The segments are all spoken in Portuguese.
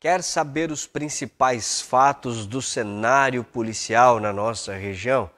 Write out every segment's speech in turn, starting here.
Quer saber os principais fatos do cenário policial na nossa região?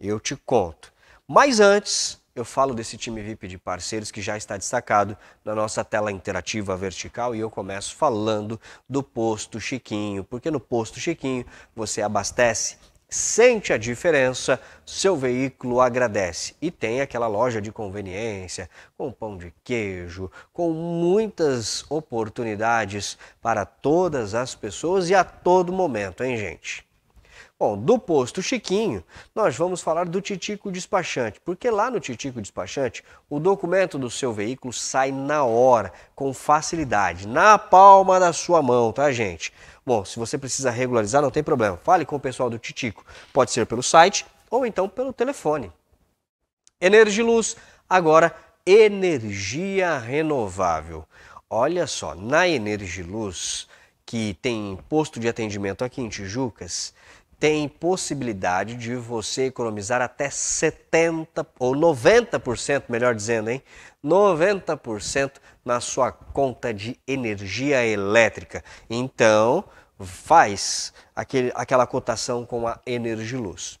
Eu te conto. Mas antes, eu falo desse time VIP de parceiros que já está destacado na nossa tela interativa vertical e eu começo falando do Posto Chiquinho, porque no Posto Chiquinho você abastece sente a diferença, seu veículo agradece. E tem aquela loja de conveniência, com pão de queijo, com muitas oportunidades para todas as pessoas e a todo momento, hein, gente? Bom, do posto Chiquinho, nós vamos falar do Titico Despachante, porque lá no Titico Despachante, o documento do seu veículo sai na hora, com facilidade, na palma da sua mão, tá, gente? Bom, se você precisa regularizar, não tem problema. Fale com o pessoal do Titico. Pode ser pelo site ou então pelo telefone. Energiluz, agora energia renovável. Olha só, na Energiluz, que tem posto de atendimento aqui em Tijucas, tem possibilidade de você economizar até 70% ou 90%, melhor dizendo, hein? 90% na sua conta de energia elétrica. Então, faz aquele, aquela cotação com a Energiluz.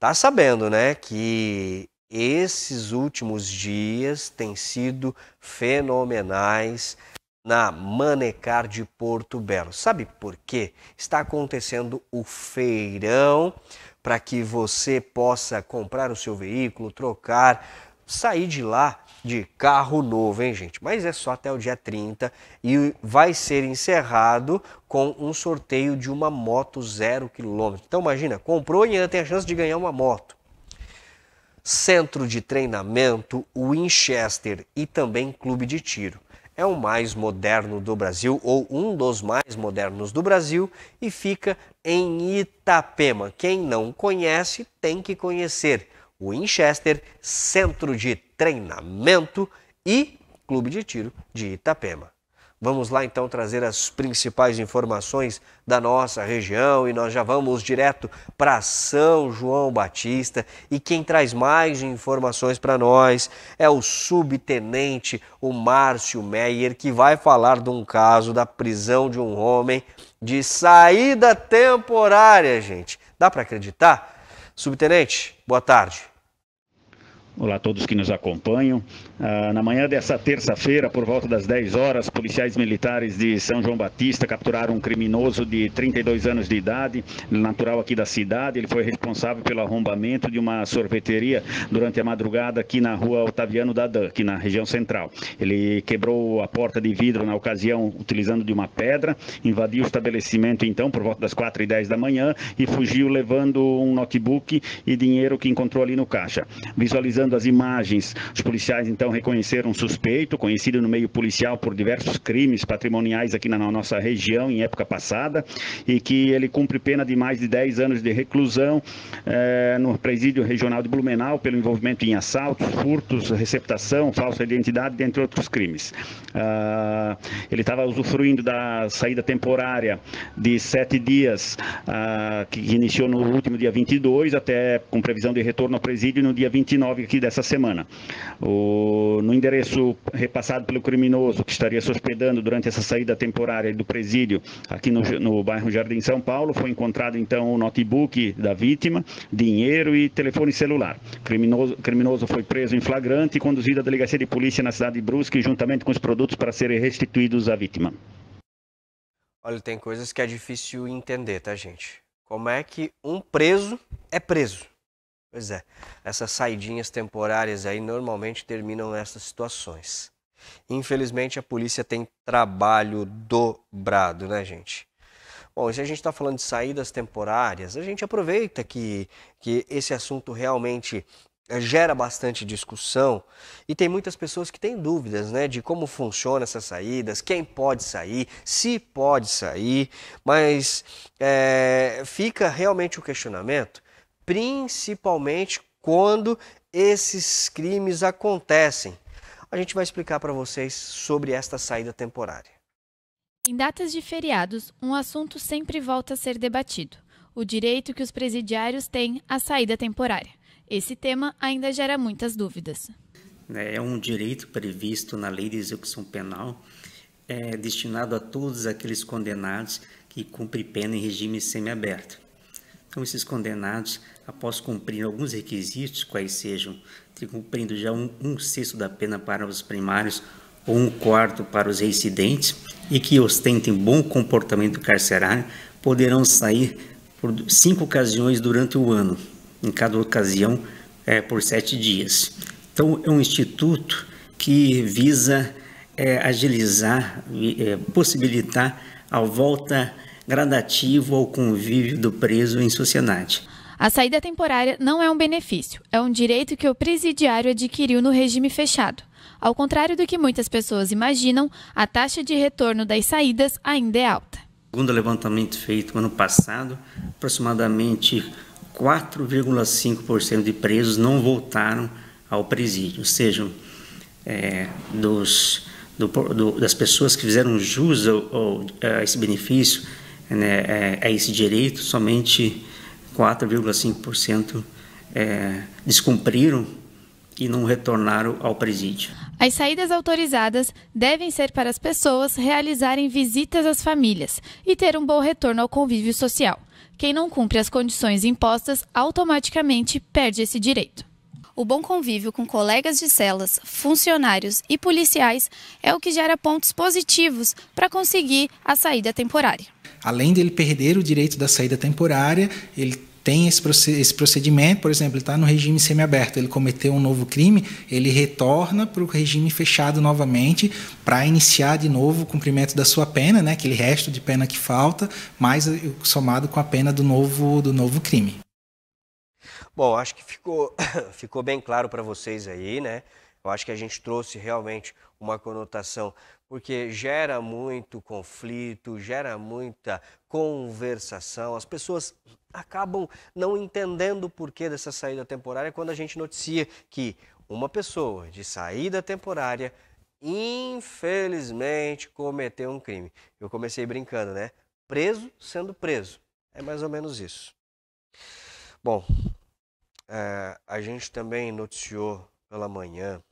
Tá sabendo, né, que esses últimos dias têm sido fenomenais na Manecar de Porto Belo. Sabe por quê? Está acontecendo o feirão para que você possa comprar o seu veículo, trocar, sair de lá de carro novo, hein, gente? Mas é só até o dia 30 e vai ser encerrado com um sorteio de uma moto zero quilômetro. Então, imagina, comprou e ainda tem a chance de ganhar uma moto. Centro de treinamento Winchester e também clube de tiro é o mais moderno do Brasil, ou um dos mais modernos do Brasil, e fica em Itapema. Quem não conhece tem que conhecer. Winchester, Centro de Treinamento e Clube de Tiro de Itapema. Vamos lá então trazer as principais informações da nossa região e nós já vamos direto para São João Batista. E quem traz mais informações para nós é o subtenente, o Márcio Meyer, que vai falar de um caso da prisão de um homem de saída temporária, gente. Dá para acreditar? Subtenente, boa tarde. Olá a todos que nos acompanham. Ah, na manhã dessa terça-feira, por volta das 10 horas, policiais militares de São João Batista capturaram um criminoso de 32 anos de idade, natural aqui da cidade. Ele foi responsável pelo arrombamento de uma sorveteria durante a madrugada aqui na rua Otaviano Dadan, aqui na região central. Ele quebrou a porta de vidro na ocasião utilizando de uma pedra, invadiu o estabelecimento então por volta das 4 e 10 da manhã e fugiu levando um notebook e dinheiro que encontrou ali no caixa. Visualizando Analisando as imagens, os policiais então reconheceram um suspeito, conhecido no meio policial por diversos crimes patrimoniais aqui na nossa região em época passada, e que ele cumpre pena de mais de 10 anos de reclusão eh, no presídio regional de Blumenau pelo envolvimento em assaltos, furtos, receptação, falsa identidade, dentre outros crimes. Ah, ele estava usufruindo da saída temporária de sete dias, ah, que iniciou no último dia 22, até com previsão de retorno ao presídio no dia 29 dessa semana. O, no endereço repassado pelo criminoso que estaria se hospedando durante essa saída temporária do presídio aqui no, no bairro Jardim São Paulo, foi encontrado então o notebook da vítima, dinheiro e telefone celular. O criminoso, criminoso foi preso em flagrante e conduzido à delegacia de polícia na cidade de Brusque juntamente com os produtos para serem restituídos à vítima. Olha, tem coisas que é difícil entender, tá, gente? Como é que um preso é preso? Pois é, essas saidinhas temporárias aí normalmente terminam nessas situações. Infelizmente a polícia tem trabalho dobrado, né, gente? Bom, se a gente está falando de saídas temporárias, a gente aproveita que, que esse assunto realmente eh, gera bastante discussão e tem muitas pessoas que têm dúvidas né, de como funcionam essas saídas, quem pode sair, se pode sair, mas é, fica realmente o questionamento principalmente quando esses crimes acontecem. A gente vai explicar para vocês sobre esta saída temporária. Em datas de feriados, um assunto sempre volta a ser debatido: o direito que os presidiários têm à saída temporária. Esse tema ainda gera muitas dúvidas. É um direito previsto na Lei de Execução Penal é destinado a todos aqueles condenados que cumprem pena em regime semiaberto. Então, esses condenados, após cumprir alguns requisitos, quais sejam cumprindo já um, um sexto da pena para os primários ou um quarto para os reincidentes e que ostentem bom comportamento carcerário, poderão sair por cinco ocasiões durante o ano, em cada ocasião é, por sete dias. Então, é um instituto que visa é, agilizar é, possibilitar a volta gradativa ao convívio do preso em sociedade. A saída temporária não é um benefício, é um direito que o presidiário adquiriu no regime fechado. Ao contrário do que muitas pessoas imaginam, a taxa de retorno das saídas ainda é alta. Segundo o levantamento feito ano passado, aproximadamente 4,5% de presos não voltaram ao presídio, ou seja, é, dos, do, do, das pessoas que fizeram jus ao, ao, a esse benefício, né, é, a esse direito, somente 4,5% é, descumpriram e não retornaram ao presídio. As saídas autorizadas devem ser para as pessoas realizarem visitas às famílias e ter um bom retorno ao convívio social. Quem não cumpre as condições impostas automaticamente perde esse direito. O bom convívio com colegas de celas, funcionários e policiais é o que gera pontos positivos para conseguir a saída temporária. Além dele perder o direito da saída temporária, ele tem esse procedimento, por exemplo, ele está no regime semiaberto, ele cometeu um novo crime, ele retorna para o regime fechado novamente para iniciar de novo o cumprimento da sua pena, né, aquele resto de pena que falta, mais somado com a pena do novo, do novo crime. Bom, acho que ficou, ficou bem claro para vocês aí, né? Eu acho que a gente trouxe realmente uma conotação, porque gera muito conflito, gera muita conversação, as pessoas acabam não entendendo o porquê dessa saída temporária quando a gente noticia que uma pessoa de saída temporária infelizmente cometeu um crime. Eu comecei brincando, né? Preso sendo preso. É mais ou menos isso. Bom, é, a gente também noticiou pela manhã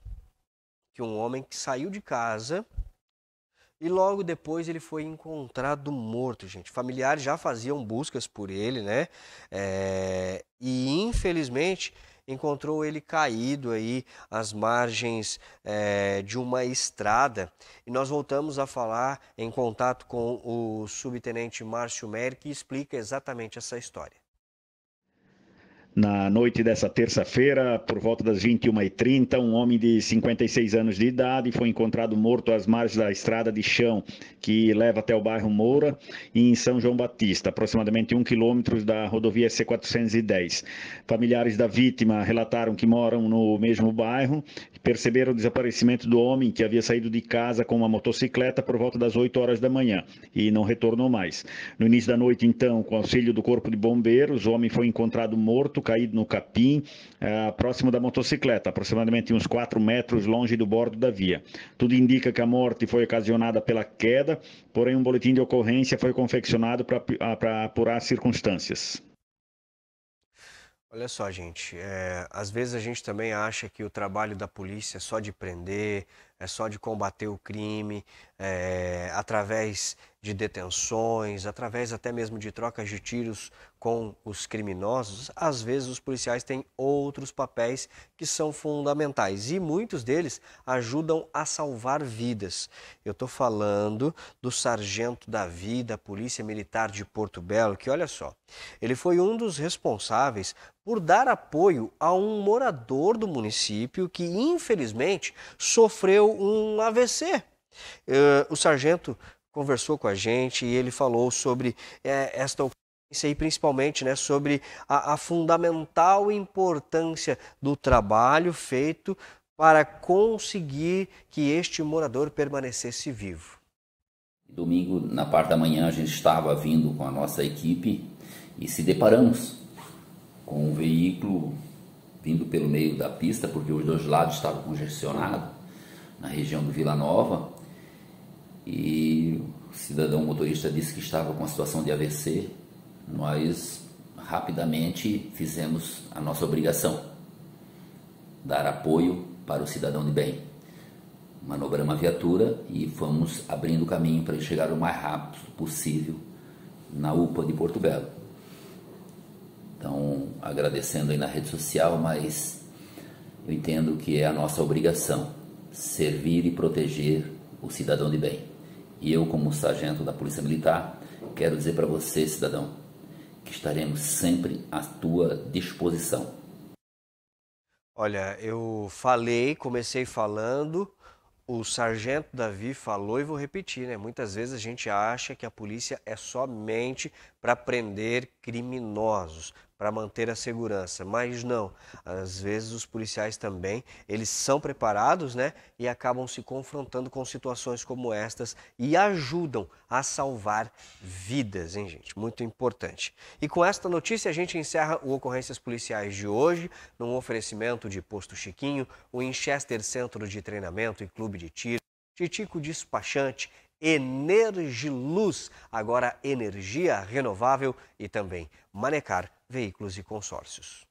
que um homem que saiu de casa e logo depois ele foi encontrado morto, gente. Familiares já faziam buscas por ele, né? É, e infelizmente encontrou ele caído aí às margens é, de uma estrada. E nós voltamos a falar em contato com o subtenente Márcio Mer, que explica exatamente essa história. Na noite dessa terça-feira, por volta das 21h30, um homem de 56 anos de idade foi encontrado morto às margens da estrada de chão que leva até o bairro Moura, em São João Batista, aproximadamente um quilômetro da rodovia C410. Familiares da vítima relataram que moram no mesmo bairro e perceberam o desaparecimento do homem que havia saído de casa com uma motocicleta por volta das 8 horas da manhã e não retornou mais. No início da noite, então, com auxílio do Corpo de Bombeiros, o homem foi encontrado morto caído no capim, é, próximo da motocicleta, aproximadamente uns 4 metros longe do bordo da via. Tudo indica que a morte foi ocasionada pela queda, porém um boletim de ocorrência foi confeccionado para apurar as circunstâncias. Olha só, gente, é, às vezes a gente também acha que o trabalho da polícia é só de prender, é só de combater o crime, é, através de detenções, através até mesmo de trocas de tiros com os criminosos, às vezes os policiais têm outros papéis que são fundamentais e muitos deles ajudam a salvar vidas. Eu estou falando do sargento Davi da Polícia Militar de Porto Belo, que olha só, ele foi um dos responsáveis por dar apoio a um morador do município que infelizmente sofreu um AVC. Uh, o sargento conversou com a gente e ele falou sobre é, esta ocorrência e principalmente né, sobre a, a fundamental importância do trabalho feito para conseguir que este morador permanecesse vivo. Domingo, na parte da manhã, a gente estava vindo com a nossa equipe e se deparamos com um veículo vindo pelo meio da pista, porque os dois lados estavam congestionados, na região do Vila Nova, e o cidadão motorista disse que estava com a situação de AVC. Nós rapidamente fizemos a nossa obrigação, dar apoio para o cidadão de bem. manobramos a viatura e fomos abrindo o caminho para chegar o mais rápido possível na UPA de Porto Belo. Então, agradecendo aí na rede social, mas eu entendo que é a nossa obrigação servir e proteger o cidadão de bem. E eu, como sargento da Polícia Militar, quero dizer para você, cidadão, que estaremos sempre à tua disposição. Olha, eu falei, comecei falando, o sargento Davi falou e vou repetir, né? Muitas vezes a gente acha que a polícia é somente para prender criminosos, para manter a segurança, mas não. Às vezes os policiais também, eles são preparados, né, e acabam se confrontando com situações como estas e ajudam a salvar vidas, hein, gente? Muito importante. E com esta notícia a gente encerra o Ocorrências Policiais de hoje, num oferecimento de Posto Chiquinho, o Winchester Centro de Treinamento e Clube de Tiro, Titico Despachante, Energiluz, agora energia renovável e também Manecar Veículos e Consórcios.